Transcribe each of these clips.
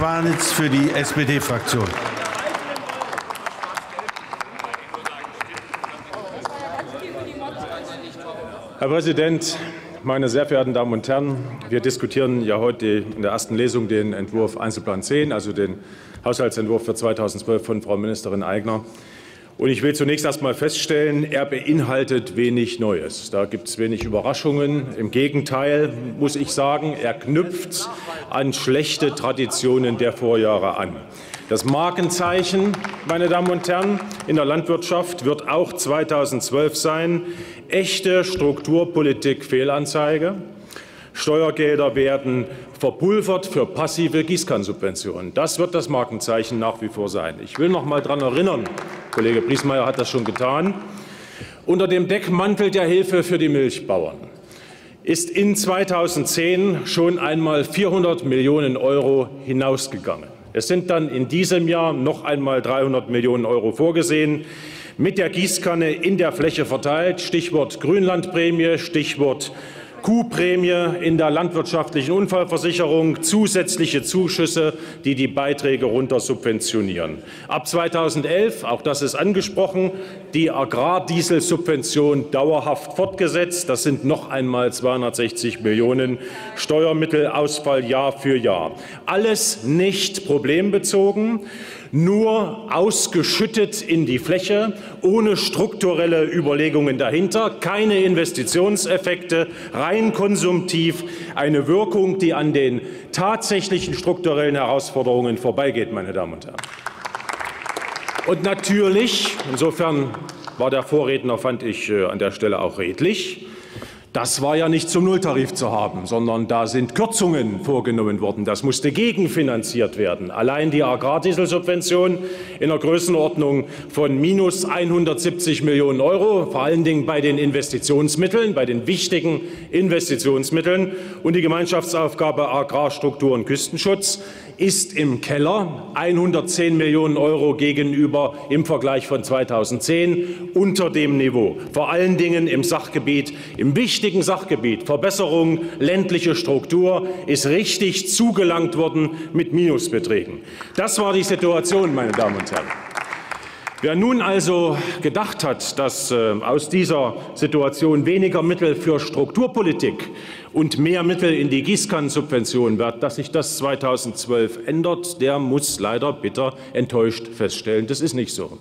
Schwanitz für die SPD-Fraktion. Herr Präsident, meine sehr verehrten Damen und Herren! Wir diskutieren ja heute in der ersten Lesung den Entwurf Einzelplan 10, also den Haushaltsentwurf für 2012 von Frau Ministerin Eigner. Und ich will zunächst erst einmal feststellen, er beinhaltet wenig Neues. Da gibt es wenig Überraschungen. Im Gegenteil muss ich sagen, er knüpft an schlechte Traditionen der Vorjahre an. Das Markenzeichen, meine Damen und Herren, in der Landwirtschaft wird auch 2012 sein, echte Strukturpolitik Fehlanzeige. Steuergelder werden verpulvert für passive Gießkannsubventionen. Das wird das Markenzeichen nach wie vor sein. Ich will noch mal daran erinnern, Kollege Briesmeier hat das schon getan, unter dem Deckmantel der Hilfe für die Milchbauern ist in 2010 schon einmal 400 Millionen Euro hinausgegangen. Es sind dann in diesem Jahr noch einmal 300 Millionen Euro vorgesehen mit der Gießkanne in der Fläche verteilt. Stichwort Grünlandprämie, Stichwort Kuhprämie in der landwirtschaftlichen Unfallversicherung, zusätzliche Zuschüsse, die die Beiträge runter subventionieren. Ab 2011, auch das ist angesprochen, die Agrardieselsubvention dauerhaft fortgesetzt. Das sind noch einmal 260 Millionen Steuermittelausfall Jahr für Jahr. Alles nicht problembezogen nur ausgeschüttet in die Fläche, ohne strukturelle Überlegungen dahinter, keine Investitionseffekte, rein konsumtiv, eine Wirkung, die an den tatsächlichen strukturellen Herausforderungen vorbeigeht, meine Damen und Herren. Und natürlich, insofern war der Vorredner, fand ich äh, an der Stelle auch redlich, das war ja nicht zum Nulltarif zu haben, sondern da sind Kürzungen vorgenommen worden. Das musste gegenfinanziert werden. Allein die Agrardieselsubvention in der Größenordnung von minus 170 Millionen Euro, vor allen Dingen bei den Investitionsmitteln, bei den wichtigen Investitionsmitteln und die Gemeinschaftsaufgabe Agrarstruktur und Küstenschutz ist im Keller 110 Millionen Euro gegenüber im Vergleich von 2010 unter dem Niveau. Vor allen Dingen im Sachgebiet, im wichtigen Sachgebiet Verbesserung ländliche Struktur ist richtig zugelangt worden mit Minusbeträgen. Das war die Situation, meine Damen und Herren. Wer nun also gedacht hat, dass äh, aus dieser Situation weniger Mittel für Strukturpolitik und mehr Mittel in die Gießkannensubventionen wird, dass sich das 2012 ändert, der muss leider bitter enttäuscht feststellen, das ist nicht so.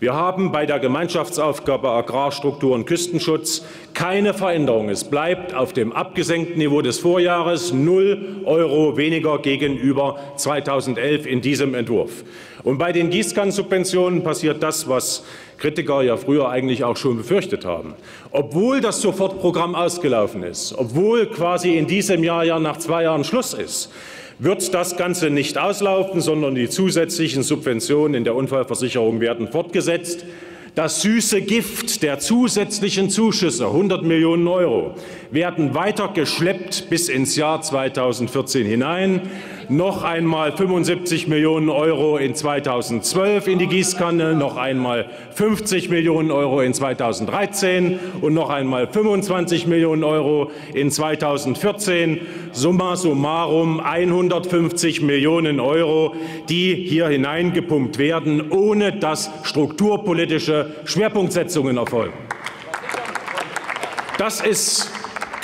Wir haben bei der Gemeinschaftsaufgabe Agrarstruktur und Küstenschutz keine Veränderung. Es bleibt auf dem abgesenkten Niveau des Vorjahres 0 Euro weniger gegenüber 2011 in diesem Entwurf. Und bei den Gießkannensubventionen passiert das, was Kritiker ja früher eigentlich auch schon befürchtet haben. Obwohl das Sofortprogramm ausgelaufen ist, obwohl quasi in diesem Jahr ja nach zwei Jahren Schluss ist, wird das Ganze nicht auslaufen, sondern die zusätzlichen Subventionen in der Unfallversicherung werden fortgesetzt. Das süße Gift der zusätzlichen Zuschüsse, 100 Millionen Euro, werden weiter geschleppt bis ins Jahr 2014 hinein noch einmal 75 Millionen Euro in 2012 in die Gießkanne, noch einmal 50 Millionen Euro in 2013 und noch einmal 25 Millionen Euro in 2014. Summa summarum 150 Millionen Euro, die hier hineingepumpt werden, ohne dass strukturpolitische Schwerpunktsetzungen erfolgen. Das ist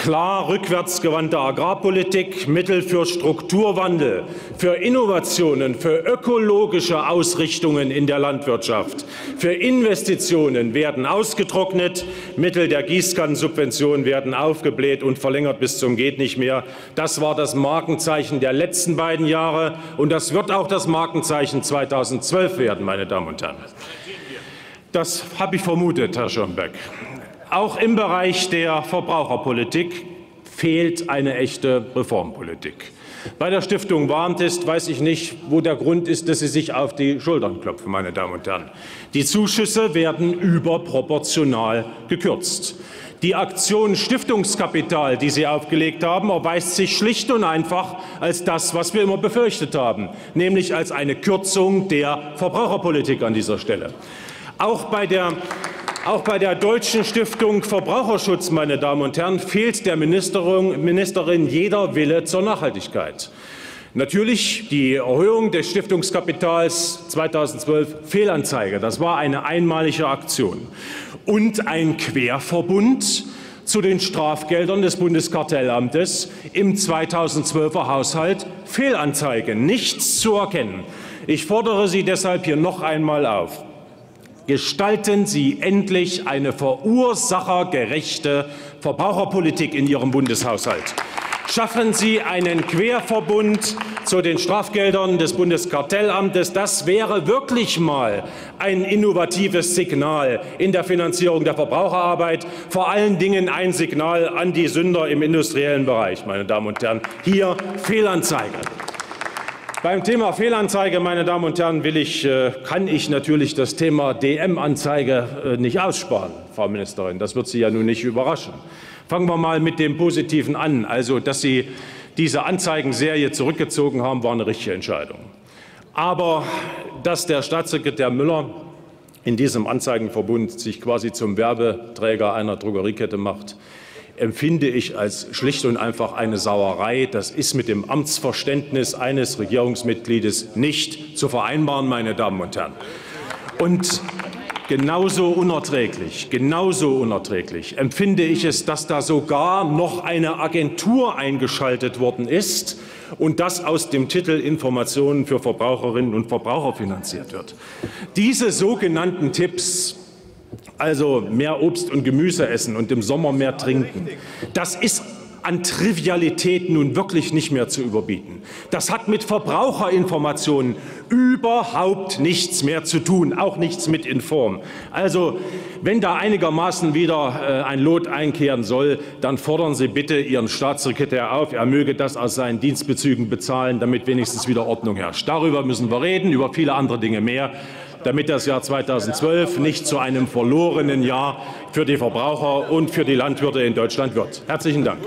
klar rückwärtsgewandte Agrarpolitik, Mittel für Strukturwandel, für Innovationen, für ökologische Ausrichtungen in der Landwirtschaft, für Investitionen werden ausgetrocknet, Mittel der Gießkannensubvention werden aufgebläht und verlängert bis zum geht nicht mehr. Das war das Markenzeichen der letzten beiden Jahre, und das wird auch das Markenzeichen 2012 werden, meine Damen und Herren. Das habe ich vermutet, Herr Schirmbeck. Auch im Bereich der Verbraucherpolitik fehlt eine echte Reformpolitik. Bei der Stiftung Warentest weiß ich nicht, wo der Grund ist, dass Sie sich auf die Schultern klopfen, meine Damen und Herren. Die Zuschüsse werden überproportional gekürzt. Die Aktion Stiftungskapital, die Sie aufgelegt haben, erweist sich schlicht und einfach als das, was wir immer befürchtet haben, nämlich als eine Kürzung der Verbraucherpolitik an dieser Stelle. Auch bei der auch bei der Deutschen Stiftung Verbraucherschutz, meine Damen und Herren, fehlt der Ministerin jeder Wille zur Nachhaltigkeit. Natürlich die Erhöhung des Stiftungskapitals 2012 Fehlanzeige. Das war eine einmalige Aktion. Und ein Querverbund zu den Strafgeldern des Bundeskartellamtes im 2012er Haushalt Fehlanzeige. Nichts zu erkennen. Ich fordere Sie deshalb hier noch einmal auf. Gestalten Sie endlich eine verursachergerechte Verbraucherpolitik in Ihrem Bundeshaushalt. Schaffen Sie einen Querverbund zu den Strafgeldern des Bundeskartellamtes. Das wäre wirklich mal ein innovatives Signal in der Finanzierung der Verbraucherarbeit, vor allen Dingen ein Signal an die Sünder im industriellen Bereich. Meine Damen und Herren, hier Fehlanzeige. Beim Thema Fehlanzeige, meine Damen und Herren, will ich, äh, kann ich natürlich das Thema DM-Anzeige äh, nicht aussparen, Frau Ministerin. Das wird Sie ja nun nicht überraschen. Fangen wir mal mit dem Positiven an. Also, dass Sie diese Anzeigenserie zurückgezogen haben, war eine richtige Entscheidung. Aber dass der Staatssekretär Müller in diesem Anzeigenverbund sich quasi zum Werbeträger einer Drogeriekette macht, empfinde ich als schlicht und einfach eine Sauerei. Das ist mit dem Amtsverständnis eines Regierungsmitgliedes nicht zu vereinbaren, meine Damen und Herren. Und genauso unerträglich, genauso unerträglich empfinde ich es, dass da sogar noch eine Agentur eingeschaltet worden ist und das aus dem Titel Informationen für Verbraucherinnen und Verbraucher finanziert wird. Diese sogenannten Tipps also mehr Obst und Gemüse essen und im Sommer mehr trinken. Das ist an Trivialität nun wirklich nicht mehr zu überbieten. Das hat mit Verbraucherinformationen überhaupt nichts mehr zu tun, auch nichts mit Inform. Also wenn da einigermaßen wieder äh, ein Lot einkehren soll, dann fordern Sie bitte Ihren Staatssekretär auf, er möge das aus seinen Dienstbezügen bezahlen, damit wenigstens wieder Ordnung herrscht. Darüber müssen wir reden, über viele andere Dinge mehr damit das Jahr 2012 nicht zu einem verlorenen Jahr für die Verbraucher und für die Landwirte in Deutschland wird. Herzlichen Dank.